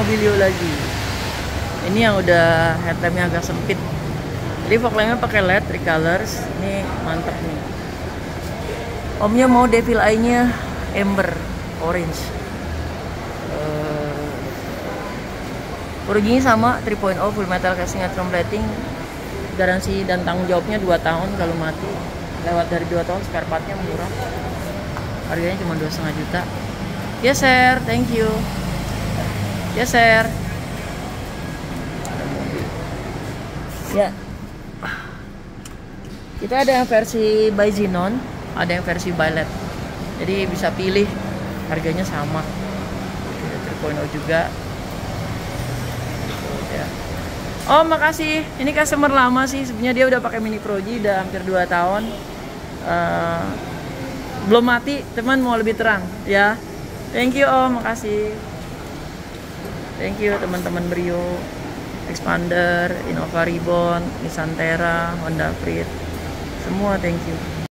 Mobilio lagi. Ini yang udah headlampnya agak sempit. Jadi fog lampnya pakai LED three colors. Ini mantep nih. Omnya mau devil eye nya ember orange uh, sama 3.0 full metal casing atrium plating. Garansi dan tanggung jawabnya 2 tahun kalau mati. Lewat dari 2 tahun spare partnya murah. Harganya cuma dua setengah juta. Ya sir. Thank you ya sir ya. Kita ada yang versi by Xenon ada yang versi by LED jadi bisa pilih. Harganya sama. 3.0 juga. Ya. Oh makasih, ini customer lama sih. Sebenarnya dia udah pakai Mini Proji udah hampir 2 tahun. Uh, belum mati teman mau lebih terang ya. Thank you om. Makasih thank you teman-teman Brio Expander Innova Ribbon Nissan Terra Honda Freed semua thank you